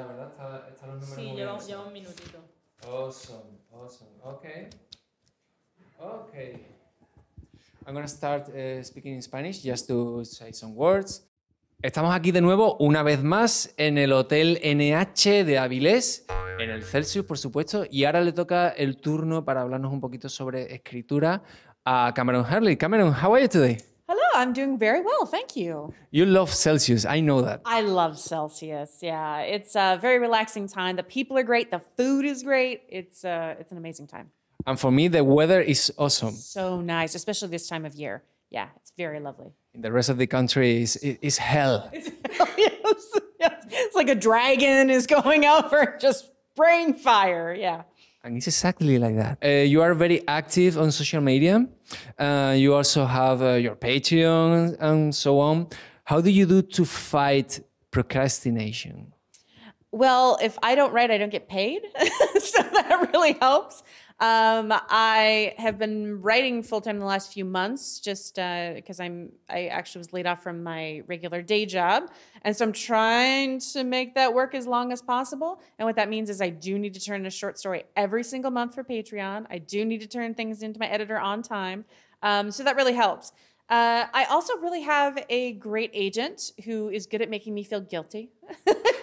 ya, ¿verdad? Está, está los números Sí, lleva, un minutito. Awesome, awesome. Okay. Okay. I'm gonna start uh, speaking in Spanish just to say some words. Estamos aquí de nuevo, una vez más, en el Hotel NH de Avilés, en el Celsius, por supuesto, y ahora le toca el turno para hablarnos un poquito sobre escritura a Cameron Harley. Cameron, how are you today? I'm doing very well, thank you. You love Celsius, I know that. I love Celsius. Yeah, it's a very relaxing time. The people are great. The food is great. It's uh, it's an amazing time. And for me, the weather is awesome. So nice, especially this time of year. Yeah, it's very lovely. In the rest of the country is is hell. yes, yes. It's like a dragon is going over, just spraying fire. Yeah. And it's exactly like that. Uh, you are very active on social media. Uh, you also have uh, your Patreon and so on. How do you do to fight procrastination? Well, if I don't write, I don't get paid. so that really helps. Um, I have been writing full time the last few months just because I'm I actually was laid off from my regular day job, and so I'm trying to make that work as long as possible. And what that means is I do need to turn a short story every single month for Patreon. I do need to turn things into my editor on time, um, so that really helps. Uh, I also really have a great agent who is good at making me feel guilty.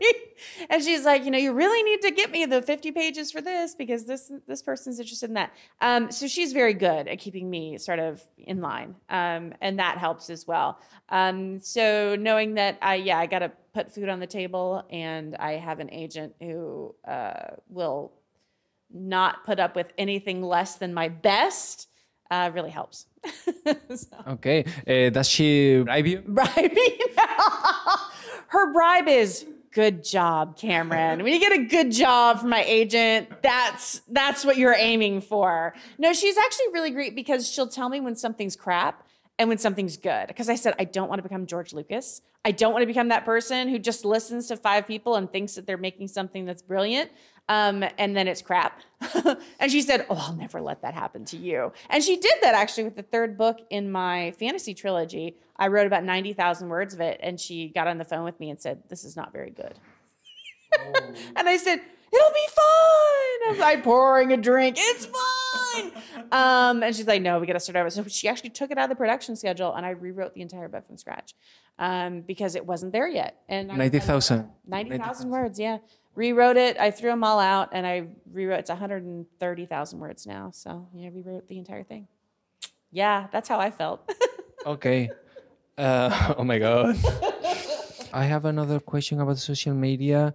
and she's like, you know, you really need to get me the 50 pages for this because this this person's interested in that. Um, so she's very good at keeping me sort of in line, um, and that helps as well. Um, so knowing that I yeah I got to put food on the table, and I have an agent who uh, will not put up with anything less than my best uh, really helps. So- Okay. Uh, does she bribe you? bribing. Her bribe is good job, Kameron. When you get a good job from my agent, that's that's what you're aiming for. No, she's actually really great because she'll tell me when something's crap and when something's good. Because I said I don't want to become George Lucas. I don't want to become that person who just listens to five people and thinks that they're making something that's brilliant. Um, and then it's crap. and she said, Oh, I'll never let that happen to you. And she did that actually with the third book in my fantasy trilogy. I wrote about 90,000 words of it, and she got on the phone with me and said, This is not very good. and I said, It'll be fine. I was like pouring a drink. It's fine. Um, and she's like, No, we got to start over. So she actually took it out of the production schedule, and I rewrote the entire book from scratch um, because it wasn't there yet. And I- 90,000. 90,000 words, yeah. Rewrote it. I threw them all out and I rewrote It's 130,000 words now. So, yeah, rewrote the entire thing. Yeah, that's how I felt. Okay. Uh, oh my God. I have another question about social media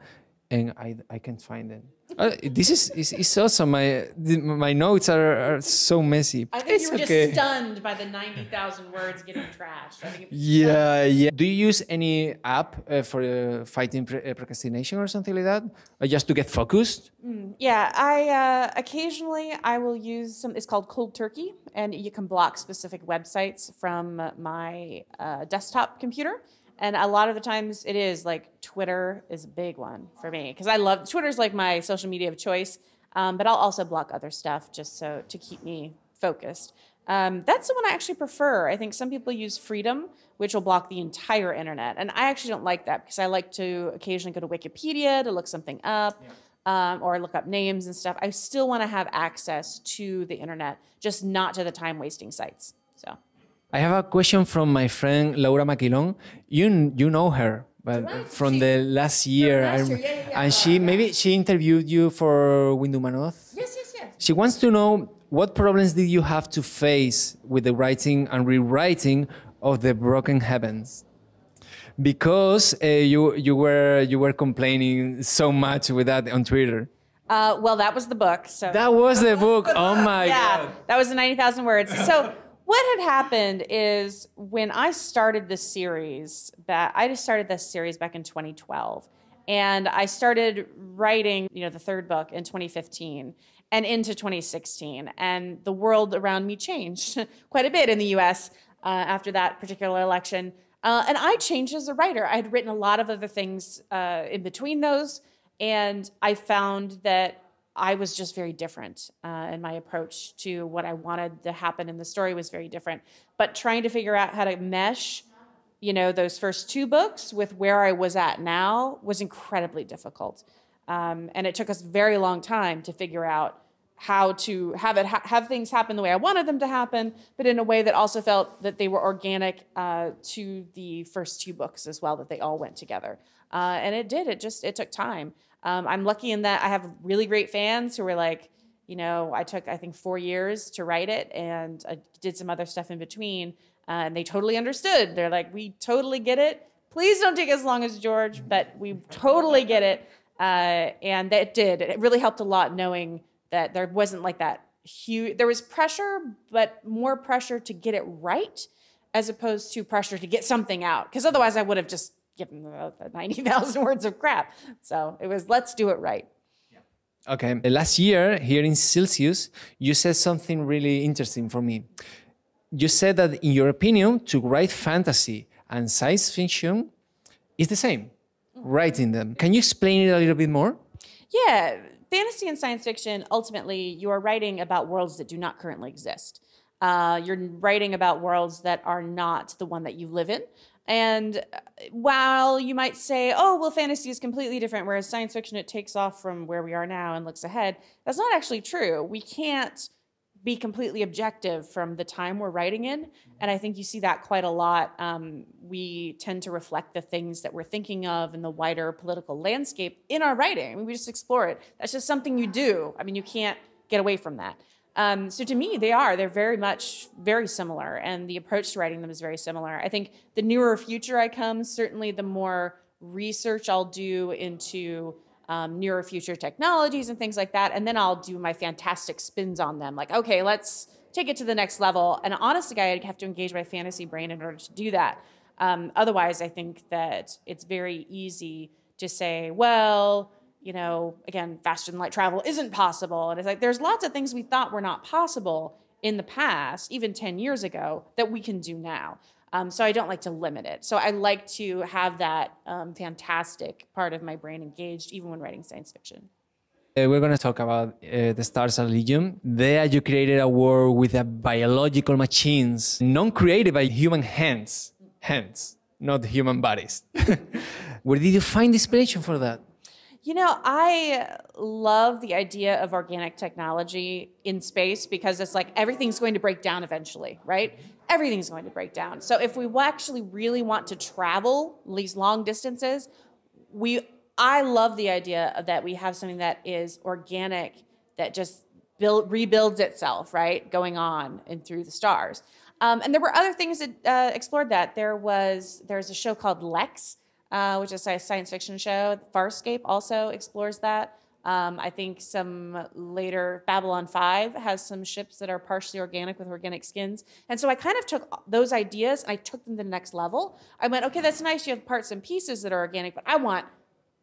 and I, I can't find it. Uh, this is, is, is awesome. My, the, my notes are, are so messy. I think It's you were okay. just stunned by the 90,000 words getting trashed. I think it- Yeah, yeah. Do you use any app uh, for uh, fighting pre- uh, procrastination or something like that? Or just to get focused? Yeah, I uh, occasionally I will use some. It's called Cold Turkey, and you can block specific websites from my uh, desktop computer. And a lot of the times it is like Twitter is a big one for me because I love Twitter's like my social media of choice. Um, but I'll also block other stuff just so to keep me focused. Um, that's the one I actually prefer. I think some people use Freedom, which will block the entire internet, and I actually don't like that because I like to occasionally go to Wikipedia to look something up um, or look up names and stuff. I still want to have access to the internet, just not to the time wasting sites. So. I have a question from my friend Laura Maquilon. You you know her, but from the last year, last year, yeah, yeah, yeah. and she maybe she interviewed you for Windumanoth. Yes, yes, yes. She wants to know what problems did you have to face with the writing and rewriting of the Broken Heavens, because uh, you you were you were complaining so much with that on Twitter. Uh, well, that was the book. So That was the book. Oh my yeah, god. that was the 90,000 words. So what had happened is when I started this series, back, I just started this series back in 2012. And I started writing, you know, the third book in 2015 and into 2016. And the world around me changed quite a bit in the US uh, after that particular election. Uh, and I changed as a writer. I had written a lot of other things uh, in between those. And I found that I was just very different, uh, and my approach to what I wanted to happen in the story was very different. But trying to figure out how to mesh, you know, those first two books with where I was at now was incredibly difficult. Um, and it took us a very long time to figure out how to have it ha- have things happen the way I wanted them to happen, but in a way that also felt that they were organic uh, to the first two books as well, that they all went together. Uh, and it did. It just it took time. Um, I'm lucky in that I have really great fans who were like, you know, I took I think four years to write it, and I did some other stuff in between. Uh, and they totally understood. They're like, we totally get it. Please don't take as long as George, but we totally get it. Uh, and that did. It really helped a lot knowing that there wasn't like that huge, there was pressure, but more pressure to get it right as opposed to pressure to get something out. Because otherwise, I would have just given the 90,000 words of crap. So it was, let's do it right. Okay. Last year, here in Celsius, you said something really interesting for me you said that in your opinion, to write fantasy and science fiction is the same, writing them. Can you explain it a little bit more? Yeah, fantasy and science fiction, ultimately, you are writing about worlds that do not currently exist. Uh, you're writing about worlds that are not the one that you live in. And uh, while you might say, oh, well, fantasy is completely different, whereas science fiction, it takes off from where we are now and looks ahead, that's not actually true. We can't be completely objective from the time we're writing in. And I think you see that quite a lot. Um, we tend to reflect the things that we're thinking of in the wider political landscape in our writing. I mean, we just explore it. That's just something you do. I mean, you can't get away from that. Um, so to me, they are. They're very much very similar, and the approach to writing them is very similar. I think the nearer future I come, certainly the more research I'll do into um, nearer future technologies and things like that. And then I'll do my fantastic spins on them. Like, okay, let's take it to the next level. And honestly, I have to engage my fantasy brain in order to do that. Um, otherwise, I think that it's very easy to say, well, you know, again, faster than light travel isn't possible. And it's like there's lots of things we thought were not possible in the past, even 10 years ago, that we can do now. Um, so I don't like to limit it. So I like to have that um, fantastic part of my brain engaged, even when writing science fiction. Uh, we're going to talk about uh, the Stars Are Legion. There, you created a world with a biological machines, non created by human hands, hands, not human bodies. Where did you find inspiration for that? You know, I love the idea of organic technology in space because it's like everything's going to break down eventually, right? Everything's going to break down. So if we actually really want to travel these long distances, we I love the idea of that we have something that is organic that just build rebuilds itself, right? Going on and through the stars. Um, and there were other things that uh, explored that. There was there's a show called Lexx uh, which is a science fiction show. Farscape also explores that. Um, I think some later Babylon 5 has some ships that are partially organic with organic skins. And so I kind of took those ideas and I took them to the next level. I went, okay, that's nice. You have parts and pieces that are organic, but I want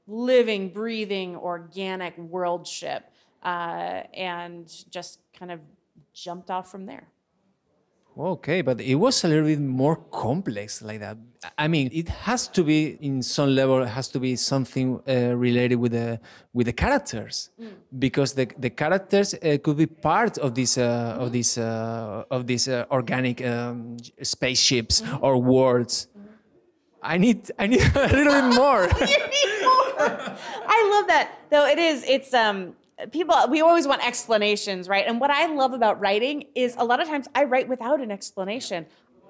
living, breathing, organic world ship. Uh, and just kind of jumped off from there. Okay, but it was a little bit more complex like that. I mean, it has to be in some level. It has to be something uh, related with the with the characters, mm. because the the characters uh, could be part of this uh, of this uh, of these uh, organic um, spaceships mm-hmm. or worlds. Mm-hmm. I need I need a little bit more. you need more. I love that. Though it is it's um people we always want explanations right? And what i love about writing is a lot of times i write without an explanation.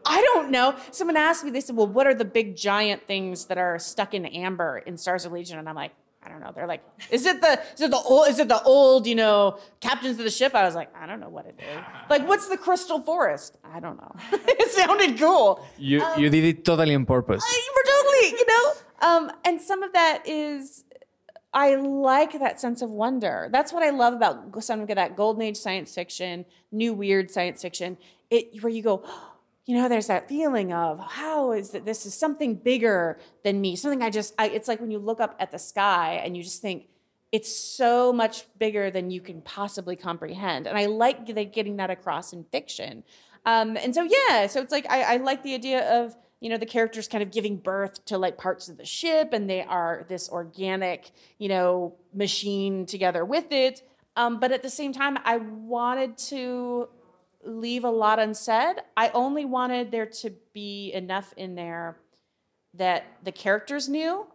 I don't know. Someone asked me they said well what are the big giant things that are stuck in amber in stars of legion? And i'm like i don't know. They're like is it the is it the old is it the old you know captains of the ship? I was like i don't know what it is. Like what's the crystal forest? I don't know. It sounded cool. You um, you did it totally on purpose. For totally you know? Um, and some of that is I like that sense of wonder. That's what I love about some of that golden age science fiction, new weird science fiction. It where you go, you know, there's that feeling of how is that this is something bigger than me, something I just. I, it's like when you look up at the sky and you just think it's so much bigger than you can possibly comprehend. And I like getting that across in fiction. Um, and so yeah, so it's like I, I like the idea of you know the characters kind of giving birth to like parts of the ship and they are this organic you know machine together with it um, but at the same time i wanted to leave a lot unsaid i only wanted there to be enough in there that the characters knew.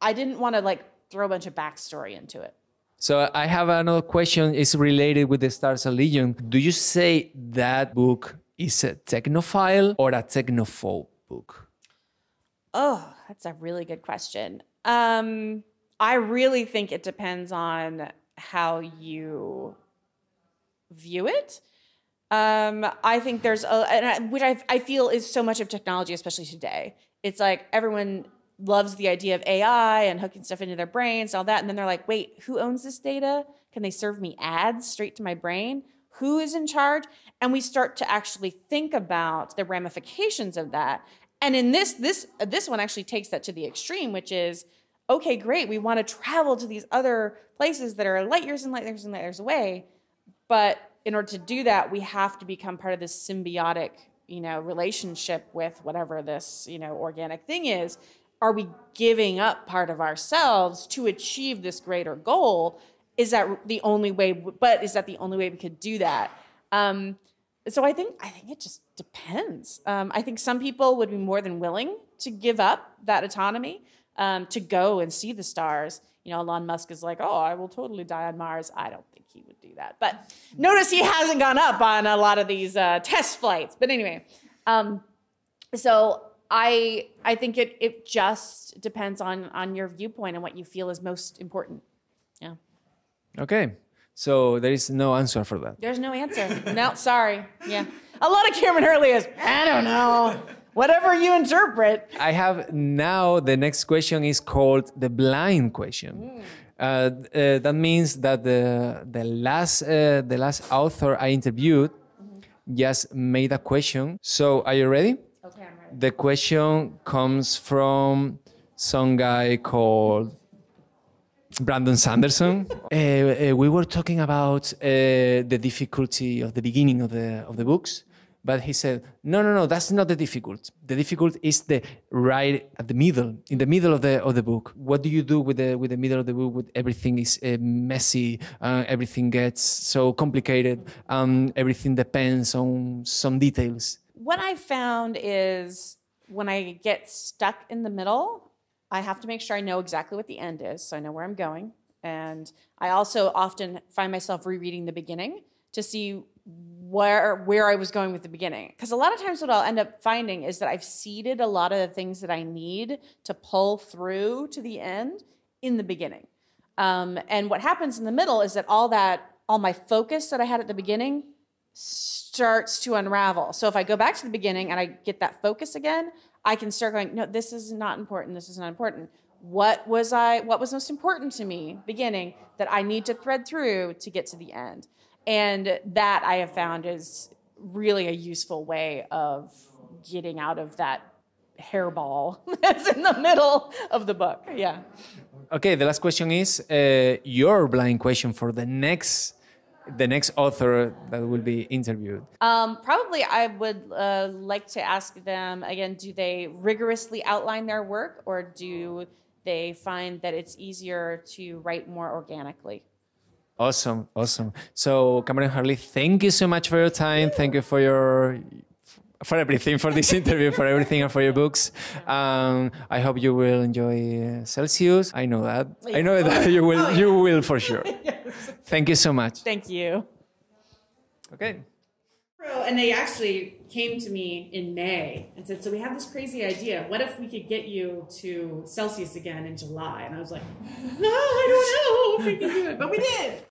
I didn't want to like throw a bunch of backstory into it. So I have another question. It's related with the Stars of Legion. Do you say that book is a technophile or a technophobe book? Oh, that's a really good question. Um, I really think it depends on how you view it. Um, I think there's a, I, which I, I feel is so much of technology, especially today. It's like everyone loves the idea of AI and hooking stuff into their brains and all that. And then they're like, wait, who owns this data? Can they serve me ads straight to my brain? Who is in charge? And we start to actually think about the ramifications of that. And in this, this, this one actually takes that to the extreme, which is, okay, great, we want to travel to these other places that are light years and light years and light years away. But in order to do that, we have to become part of this symbiotic, you know, relationship with whatever this, you know, organic thing is are we giving up part of ourselves to achieve this greater goal? Is that the only way? But is that the only way we could do that? Um, so I think I think it just depends. Um, I think some people would be more than willing to give up that autonomy um, to go and see the stars. You know, Elon Musk is like, "Oh, I will totally die on Mars." I don't think he would do that. But notice he hasn't gone up on a lot of these uh, test flights. But anyway, um, so I I think it it just depends on on your viewpoint and what you feel is most important. Yeah. Okay. So there is no answer for that. There's no answer. no, sorry. Yeah. A lot of Kameron Hurley is, I don't know. Whatever you interpret. I have now the next question is called the blind question. Mm. Uh, uh, that means that the the last uh, the last author I interviewed mm-hmm. just made a question. So are you ready? Okay, I'm ready. The question comes from some guy called Brandon Sanderson. uh, uh, we were talking about uh, the difficulty of the beginning of the of the books, but he said, "No, no, no, that's not the difficult. The difficult is the right at the middle, in the middle of the of the book. What do you do with the with the middle of the book? With everything is uh, messy, uh, everything gets so complicated, um, everything depends on some details." What I found is when I get stuck in the middle, I have to make sure I know exactly what the end is so I know where I'm going. And I also often find myself rereading the beginning to see where where I was going with the beginning. Because a lot of times what I'll end up finding is that I've seeded a lot of the things that I need to pull through to the end in the beginning. Um, and what happens in the middle is that all that all my focus that I had at the beginning starts to unravel. So if I go back to the beginning and I get that focus again, I can start going, no, this is not important. This is not important. What was I? What was most important to me beginning that I need to thread through to get to the end? And that I have found is really a useful way of getting out of that hairball that's in the middle of the book. Yeah. Okay, the last question is uh, your blind question for the next the next author that will be interviewed? Um, probably, I would uh, like to ask them again do they rigorously outline their work or do they find that it's easier to write more organically? Awesome, awesome. So, Kameron Hurley, thank you so much for your time. Thank you for your for everything, for this interview, for everything, and for your books. Um, I hope you will enjoy uh, Celsius. I know that. I know that you will. Oh. You will for sure. yes. Thank you so much. Thank you. Okay. And they actually came to me in May and said, "So we have this crazy idea. What if we could get you to Celsius again in July?" And I was like, "No, I don't know if we can do it, but we did."